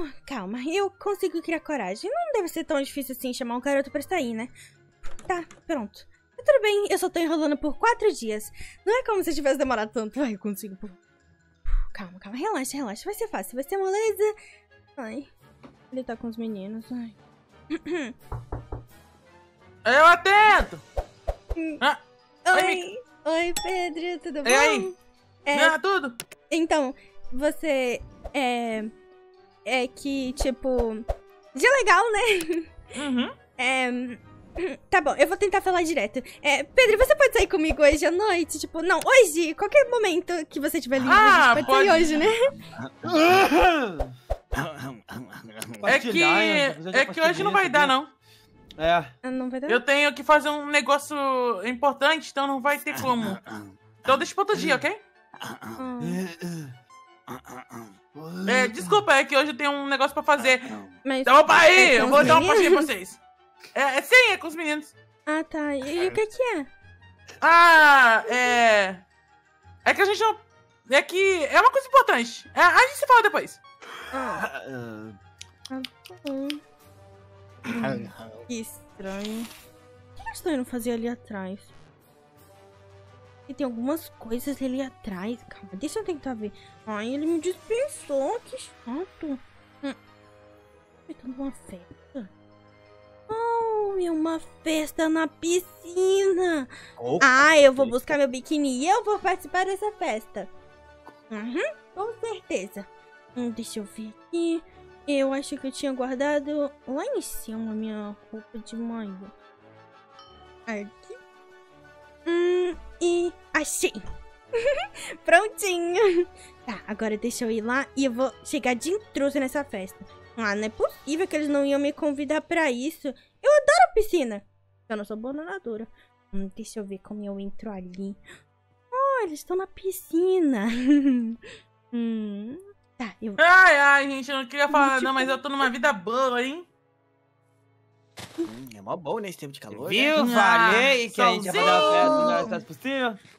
Oh, calma, eu consigo criar coragem. Não deve ser tão difícil assim chamar um garoto pra sair, né? Tá, pronto. Tudo bem, eu só tô enrolando por quatro dias. Não é como se tivesse demorado tanto. Vai, eu consigo. Calma, calma, relaxa, relaxa. Vai ser fácil, vai ser moleza. Ai, ele tá com os meninos, ai. Eu atento! Ah, oi, oi, Pedro, tudo bom? E aí? É, Ah, tudo? Então, você é. É que, tipo. Dia legal, né? Uhum. É. Tá bom, eu vou tentar falar direto. É, Pedro, você pode sair comigo hoje à noite? Tipo, não, hoje, qualquer momento que você tiver livre, Ah, a gente pode, pode. sair hoje, né? É que, é que hoje não vai dar, não. É. Ah, Não vai dar? Eu tenho que fazer um negócio importante, então não vai ter como. Então deixa pra outro dia, ok? Ah, É, desculpa, é que hoje eu tenho um negócio pra fazer. mas... Então opa aí, É eu vou dar uma pastinha pra vocês. É, é sim, é com os meninos. Ah, tá. E, e o que que é? Ah, é. É que a gente não. É que. É uma coisa importante. É, a gente se fala depois. Ah, hum, que estranho. O que eles estão indo fazer ali atrás? E tem algumas coisas ali atrás. Calma, deixa eu tentar ver. Ai, ele me dispensou. Que chato. Hum. Tá numa festa. Oh, é uma festa na piscina. Ah, eu vou buscar meu biquíni e eu vou participar dessa festa. Uhum, com certeza. Hum, deixa eu ver aqui. Eu acho que eu tinha guardado lá em cima a minha roupa de manhã. Aqui. Achei. Prontinho. Tá, agora deixa eu ir lá e eu vou chegar de intruso nessa festa. Ah, não é possível que eles não iam me convidar pra isso. Eu adoro piscina. Eu não sou boa nadadora. Hum, deixa eu ver como eu entro ali. Oh, eles estão na piscina. hum, tá, eu Ai, ai, gente, eu não queria falar, não, mas eu tô numa vida boa, hein? Hum, é mó bom nesse tempo de calor. Viu? Né? Falei que a gente ia fazer uma festa no melhor possível.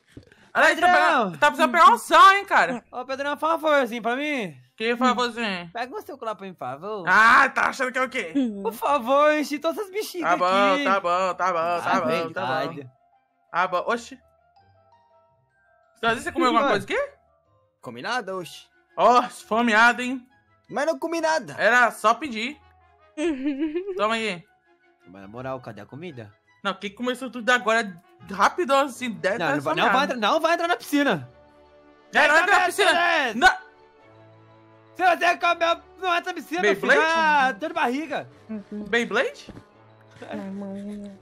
Aí, tá, Pedrão! tá precisando pegar um sol, hein, cara? Ô, Pedrão, fala um favorzinho pra mim. Que favorzinho? Pega o seu colar pra mim, por favor. Ah, tá achando que é o quê? Por favor, enche todas as bexigas Tá bom, aqui. tá bom, tá bom, tá Ah, bom, tá bom. Ah, bom. Oxi. Você comeu alguma coisa aqui? Comi nada, oxe. Ó, esfomeado, hein? Mas não comi nada. Era só pedir. Toma aí. Mas na moral, cadê a comida? Não, quem começou tudo agora, rápido assim, deve Não, não, vai, não, vai entrar, não vai entrar na piscina. É, não entra na piscina. Fernando! Não. Se você comer, não entra na piscina. Beyblade? Ah, dor de barriga. Beyblade? Ai, mãe.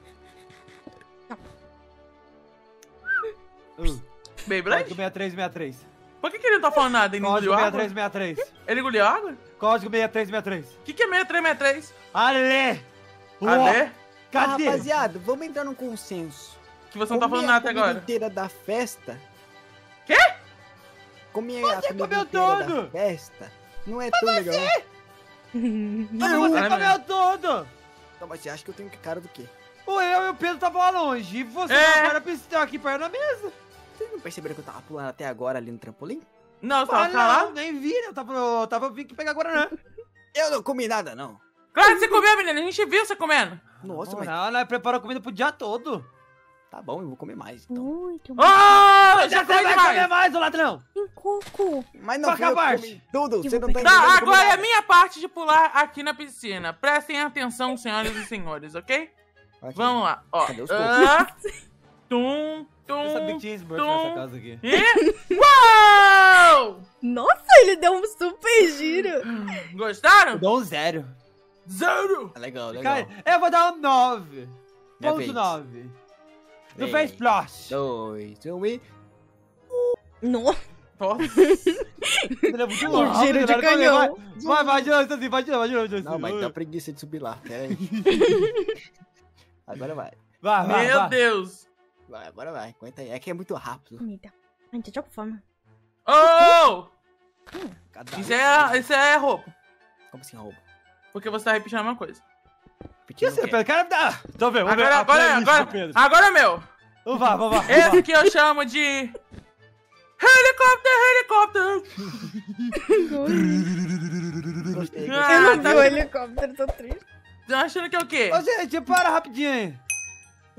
Uh, Beyblade? código 6363. Por que, que ele não tá falando nada? Ele Código engoliu água? 6363. Ele engoliu água? Código 6363. O que, que é 6363? Ale! Cadê? Ah, rapaziada, vamos entrar num consenso. Que você não tá falando a nada até agora. inteira da festa. Quê? Comer a Você comida comeu inteira tudo. da festa. Não é tão legal. Mas Eu? você Ah, comeu tudo! Não, mas você acha que eu tenho cara do quê? O eu e o Pedro tava lá longe. E você É. não era pra estar aqui perto da mesa. Vocês não perceberam que eu tava pulando até agora ali no trampolim? Não, você Ah, tava calado? não, nem vi, né? Eu tava, eu tava vindo que pegar agora, né? Eu não comi nada, não. Claro que você comeu, menina. A gente viu você comendo. Nossa, mas não, nós preparou comida pro dia todo. tá bom, eu vou comer mais, então. Muito Ô, bom. já Já comi vai comer mais, ô ladrão! Tem coco. Mas não Qual é a eu parte? comi tudo, você não tá entendendo. eu Tá, agora é a minha parte de pular aqui na piscina. Prestem atenção, senhoras e senhores, ok? Aqui. Vamos lá, ó. Cadê os Ah, tum, Eu sabia que tum. tinha tum. nessa casa aqui. E... Uau! Nossa, ele deu um super giro. Eu Gostaram? dou um zero. Zero! É legal, legal. Cara, eu vou dar um 9. Minha Ponto vez. 9. Não Três, fez splash. Dois, um e... Nossa. Nossa. Ele é muito Um louco. giro de Vai, vai, canhão. Vai, vai de novo, assim, vai de novo, vai de novo. Não, mas assim. dá preguiça de subir lá. Pera aí. agora vai. Vai, vai, Meu vai. Deus. Vai, agora vai. Aguenta aí. É que é muito rápido. Comida. Ai, tô com fome. Oh! Cada- Isso é, isso é roubo. Como assim, roubo? Porque você tá repetindo a mesma coisa. Que Repetindo você, o quê? Pedro? Cara, dá. Então vem, vamos ver. Agora, agora, playlist do agora, Pedro. agora é meu. Vamos lá, vamos lá. vamos Esse que eu chamo de... Helicóptero, helicóptero. Gostei, gostei. Ah, não tá vi o achando, helicóptero, tô triste. tá achando que é o quê? Ô, gente, para rapidinho aí.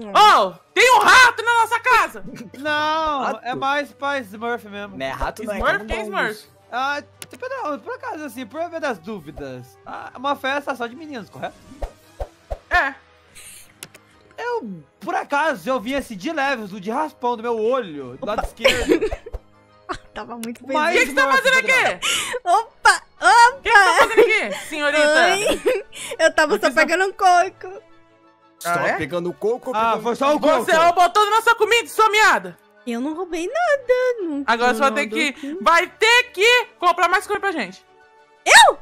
Oh, tem um rato na nossa casa! Não, Rato? é mais pra Smurf mesmo. Não é rato, não é Smurf? Quem é Smurf? Ah, tipo, não, por acaso, assim, por ver das dúvidas. Ah, uma festa só de meninos, correto? É. Eu, por acaso, eu vi esse de leves, o de raspão do meu olho, do lado esquerdo. Tava muito O Mas- feliz. que, que você tá fazendo aqui? Opa! O que, que você tá fazendo aqui, senhorita? Oi! Eu tava só pegando um coco. Só Ah, é? pegando coco ou Ah, pegando... foi só o coco. Você roubou toda a nossa comida, sua miada! Eu não roubei nada. Não Agora você vai ter que. aqui. Vai ter que comprar mais coisa pra gente. Eu?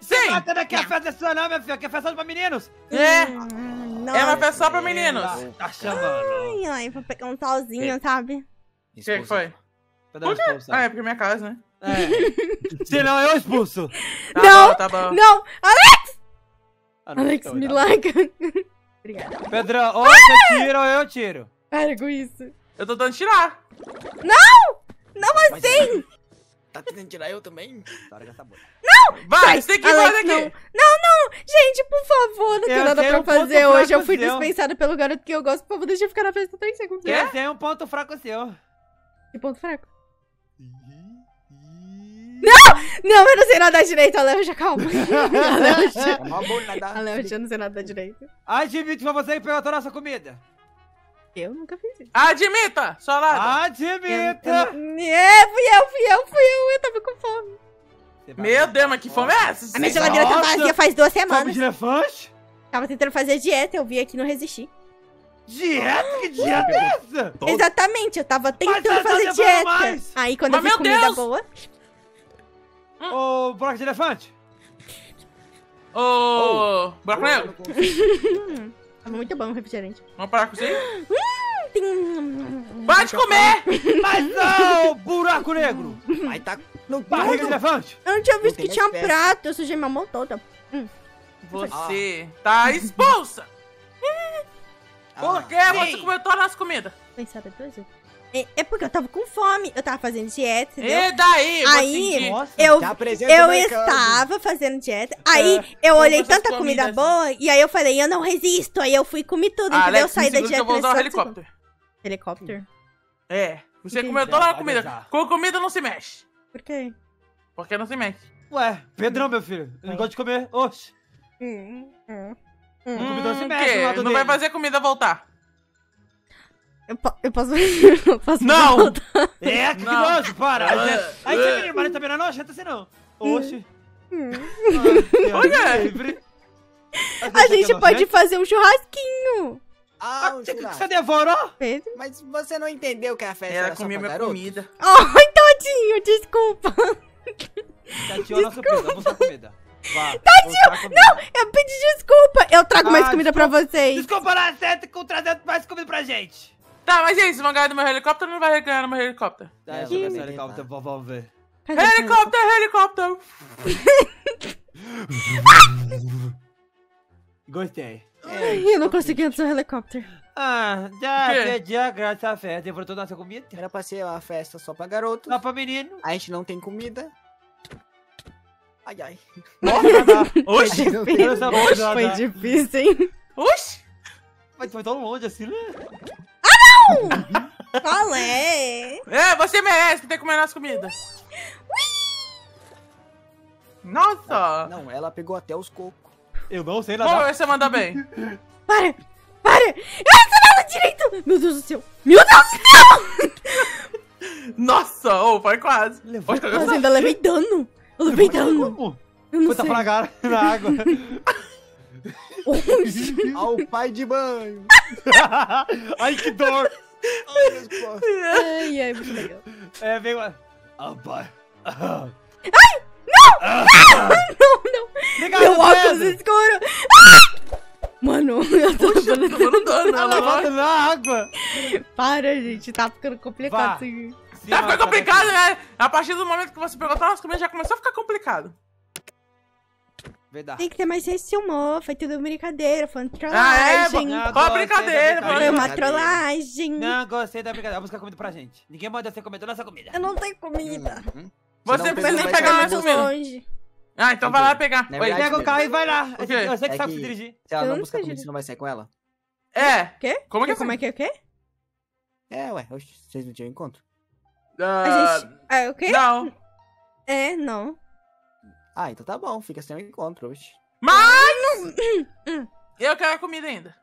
Sim! Ah, tá aqui a festa é sua não, minha filha, que é festa só pra meninos. É! Hum, É uma festa só pra meninos. Tá chamando. Ai, ai, vou pegar um solzinho, sabe? O que, que foi? Expulsão. Ah, é porque é minha casa, né? É. Senão eu expulso. Tá Não, bom, tá bom. Não! Ah, não, Alex, então, me tá. larga. Obrigada. Pedrão, ou você tira ou eu tiro. Com isso. Eu tô tentando tirar. Não Mas assim! Tá tentando tirar eu também? Boca. Vai, você tem que ir Alex, não. daqui. Não, não! Gente, por favor, não tem Eu nada tenho pra um ponto fazer hoje. Eu fraco fui seu. dispensada pelo garoto que eu gosto. Por favor, deixa eu ficar na festa 3 segundos. Quê? É um ponto fraco seu. Que ponto fraco. Não, eu não sei nadar direito, Alex, já calma. Alex, É uma boa nadar. Alex, eu não sei nadar direito. Admite pra você que pegou toda a nossa comida. Eu nunca fiz isso. Admita, sua lada. Admita! Eu não- É, fui eu, fui eu, fui eu. Eu tava com fome. Meu Deus, mas que fome é essa? A minha geladeira tá vazia faz duas Fome semanas. de elefante? Tava tentando fazer dieta, eu vi aqui e não resisti. Dieta? Que dieta é essa? Exatamente, eu tava tentando tá fazer dieta. mais. Aí quando Mas eu fiz comida Deus! boa. Ô, broca de elefante? Ô, buraco negro, Tava muito bom o refrigerante. vamos parar com isso aí? Tem- Para de comer! Mas não, buraco negro! Aí tá no Barriga de elefante! Eu não tinha visto que tinha peça. prato, eu sujei minha mão toda. Você tá expulsa! Por quê? Ah, Você comeu toda a nossa comida. Pensada duas vezes. É, é porque eu tava com fome, eu tava fazendo dieta, entendeu? E daí? Aí, Você... Nossa, eu, Te apresenta eu estava fazendo dieta, aí eu olhei tanta comida boa, e aí eu falei, eu não resisto, aí eu fui e comi tudo, Ah, entendeu? Eu Alex, me saí da dieta eu vou usar o helicóptero. segundo. Helicóptero? É, você Entendi. comeu toda a Vai comida. Com comida não se mexe. Por quê? Porque não se mexe. Ué, Pedrão, meu filho, eu não gosto de comer. Oxe, Hum, hum. o comedor se Hum, mexe quê? do lado Não vai dele. fazer comida voltar. Eu, po- eu posso. eu posso Não! É, que Não. nojo, para! Aí você- Aí você menino, mas também não é nojento assim não. Oxe. Ah, Olha. A gente pode fazer um churrasquinho. Ah, Ah, um você, devorou? Pedro? Mas você não entendeu que a festa era só comia pra minha comida. Ai, tadinho, desculpa. Nossa comida, vamos buscar comida. Vá, Tadinho, não! Eu pedi desculpa. Eu trago mais Ah, comida pra vocês. Desculpa lá, certo, com trazendo mais comida pra gente. Tá, mas e aí? Vocês vão ganhar no meu helicóptero ou não vai ganhar no meu helicóptero? Tá, É, eu vou vou helicóptero, vamos ver. Helicóptero, helicóptero! Gostei. Ai, eu não consegui antes do helicóptero. Ah, já perdi a graça da festa. Devorou toda a nossa comida. Era pra ser uma festa só pra garoto. Lá pra menino. A gente não tem comida. Ai, ai. Oxi! Não não Foi difícil, hein? Oxi! Mas foi tão longe assim, né? Qual é? É, você merece ter que comer nossa comida. Nossa! Não, ela pegou até os cocos. Eu não sei Vamos nadar. ver se você manda bem. Para! Para! Eu não sei nada direito! Meu Deus do céu! Meu Deus do céu! Nossa, ô, foi quase. Levou. Mas ainda levei dano! Eu levei dano! Como? Eu não Foi sei. tapar na água. Ao pai de banho. Ai, que dor. Ai. Ai, ai, muito legal. É, veio... Ah, pai. Ah. Não, não! Liga Meu óculos dedo. escuro! Ah! Mano, eu tô falando. dando dano, Tá ela levando na água. Para, gente, tá ficando complicado Vá. isso aqui. Sim, Tá ficando complicado, né? A partir do momento que você pegou todas as comidas, já começou a ficar complicado. Verdade. Tem que ter mais esse humor, foi tudo brincadeira, foi uma Ah, é? trollagem. Não, Qual a gostei brincadeira, Foi uma trollagem. Não, gostei da brincadeira. Vamos buscar comida pra gente. Ninguém manda você comer toda essa comida. Eu não tenho comida. Uhum. Você Senão precisa Pedro pegar mais você. comida. longe. Ah, então vai lá pegar. Na verdade- Pega o carro e vai lá. O quê? Eu sei que É sabe que- se dirigir. Se ela Eu não não buscar sei você não vai sair com ela? É. Quê? Como é que é? Como é que é o quê? É, ué. oxe, Vocês não tinham encontro? Ah, A gente... Ah, o quê? Não. É, não. Ah, então tá bom. Fica sem o encontro, oxe. Mas... Eu quero a comida ainda.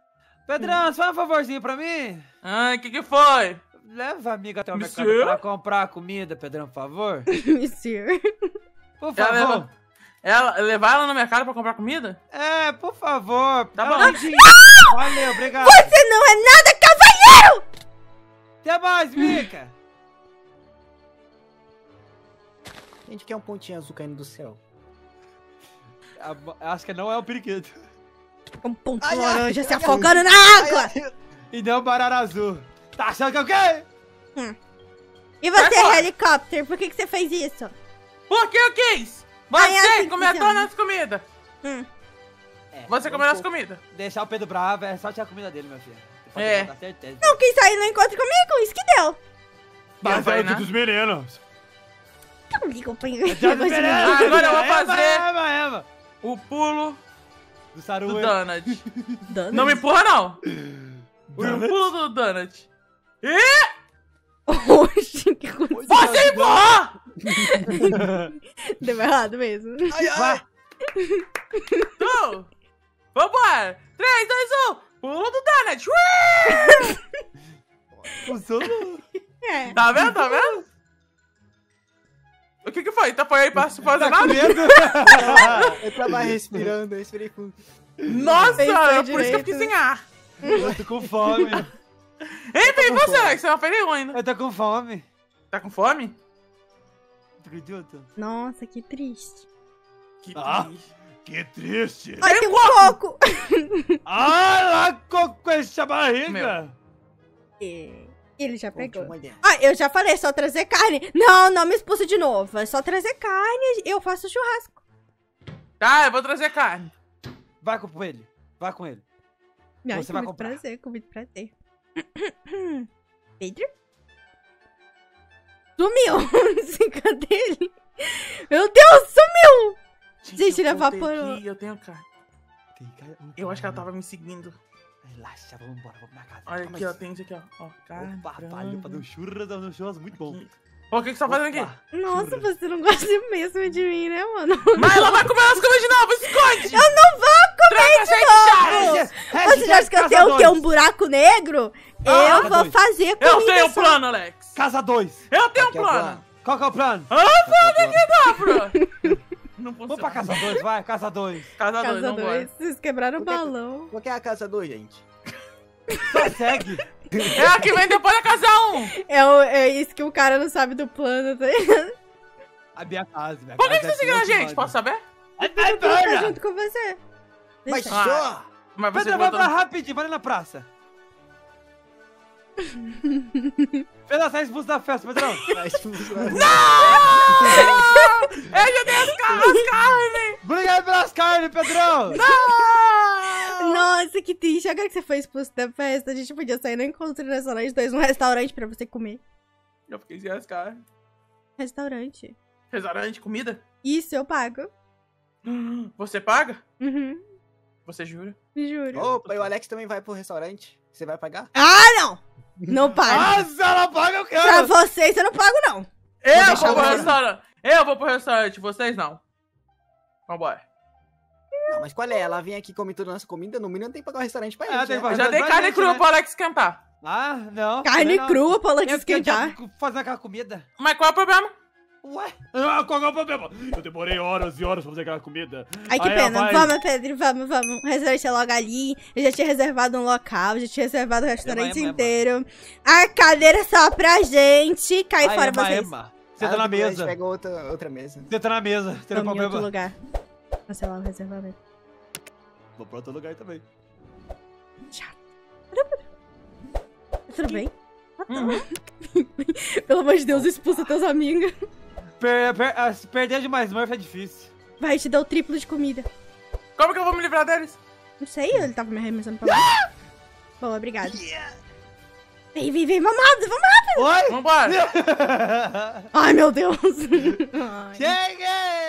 Pedrão, você faz um favorzinho pra mim? Ai, o que que foi? Leva a amiga até o mercado Monsieur? pra comprar comida, Pedrão, por favor. Monsieur. Por favor. leva- Ela, levar ela no mercado pra comprar comida? É, por favor. Tá bom. dinheiro. Valeu, obrigado. Você não é nada cavalheiro! Até mais, Mica. A gente quer um pontinho azul caindo do céu. A- Acho que não é o periquito. Um ponto Ai, ai, laranja se ai, afogando na água! E não o barara azul. Tá achando que é o quê? E você, helicóptero, por que, que você fez isso? Por que eu quis? Ai, Você assim comeu que todas as comidas. Hum. É, Você comeu as comidas. Deixar o Pedro bravo é só tirar a comida dele, meu filho. Pode É. certeza. Não quis sair no encontro comigo, isso que deu. Mas vai, né? meninos. Não ligo pra Dia dos meninos. Ah, agora eu vou fazer- Ema, Ema. O pulo Do do Saru. Donut. Dano. Não me empurra, não. O pulo do Donut. Oxi, que aconteceu? Você empurra! Deu errado mesmo. Vai. Go! Vambora! 3, 2, 1! Pulo do Donut! Usou. É. Tá vendo? Tá vendo? O que que foi? Tá foi aí pra se fazer Tá com nada? medo? Eu tava respirando, eu respirei fundo. Nossa, Pensou por isso que eu direito, fiquei sem ar. Eu tô com fome. Enfim, você, Alex, você não fez nenhum ainda. Eu tô com fome. Tá com fome? Tu acredita? Nossa, que triste. Que Ah. triste. Que triste. Ai, tem um coco! Ah, lá com essa barriga. Meu. É, Ele já pegou. Ah, eu já falei, é só trazer carne. Não, não me expulsa de novo. É só trazer carne, eu faço churrasco. Tá, eu vou trazer carne. Vai com ele. Vai com ele. Ai, Você com vai comprar. prazer, com muito prazer. Pedro? Sumiu! Cadê ele? Meu Deus, sumiu! Gente, ele eu voltei evaporou. aqui, Eu tenho cara- Eu acho que ela tava me seguindo. Relaxa, vamos embora, vamos na casa. Olha aqui, ó, tem isso aqui, ó. ó. Opa, valeu pra dar um churras, dar um churras muito bom. o que que você tá fazendo aqui? Nossa, Churras. você não gosta mesmo de mim, né, mano? Mas ela vai comer as comidas de novo, esconde! Eu não vou comer Troca de novo! chaves! Você já acha que eu tenho o quê? Um buraco negro? Ah, eu vou doido. fazer Eu comida tenho um plano, Alex! Casa 2. Eu tenho um Qual que é o plano! Qual que é o plano? Ah, que é o plano? bro! Não funciona. Vamos pra casa 2, vai, casa 2. Casa 2, Casa vambora. 2, vocês quebraram o que- balão. Qual que é a casa 2, gente? Só segue. É a que vem depois da casa 1! É, o- é isso que o cara não sabe do plano, tá ligado? A minha casa, minha Por que, que é você seguiu a gente? lado. Posso saber? É, é, Eu perna. junto com você. Mas Deixa. só! Mas você Pedro, vai pra rapidinho, vai na praça. Pedro, sai expulso da festa, Pedrão. Vai expulsar. Eu já dei as caras, as carnes! Obrigado pelas carnes, Pedrão. Não! Nossa, que triste. Agora que você foi expulso da festa, a gente podia sair no encontro no restaurante dois, um restaurante pra você comer. Eu fiquei sem as carnes. Restaurante. Restaurante, comida? Isso, eu pago. Você paga? Uhum, Você jura? juro. Opa, e o Alex também vai pro restaurante. Você vai pagar? Ah, não! Não pago. Nossa, ela paga, eu Pra quero. vocês eu não pago, não. Eu deixar vou pro restaurante. Eu vou pro restaurante, vocês não. Vambora. Não, mas qual é? Ela vem aqui comer toda a nossa comida, no mínimo tem que pagar o restaurante pra gente, tem né? já vai carne crua né? pro Alex esquentar. Ah, não. Carne não. crua pra Alex Eu esquentar. fazendo aquela comida. Mas qual é o problema? Ué? Ah, qual é o problema? Eu demorei horas e horas pra fazer aquela comida. Ai, que Aí pena. vai- Vamos, Pedro, vamos, vamos. O restaurante é logo ali. Eu já tinha reservado um local, já tinha reservado o restaurante Ema, ema. inteiro. A cadeira só pra gente. Cai Ai, fora vocês. Ema. Ah, Senta na depois A gente mesa. pega outra, outra mesa. Senta na mesa. Tem Vamos em outro problema. lugar. Cancelar o reservamento. Vou pra outro lugar também. Tudo bem? Uhum. Pelo amor de Deus, expulsa teus amigos. Per, per, ah, se perder de mais Smurf é difícil. Vai, te dá o triplo de comida. Como que eu vou me livrar deles? Não sei, ele tava me arremessando pra lá. Boa, obrigado. Vem, vem, vem, vamos rápido, vamos rápido. Oi? Vambora. Ai, meu Deus. Ai. Cheguei!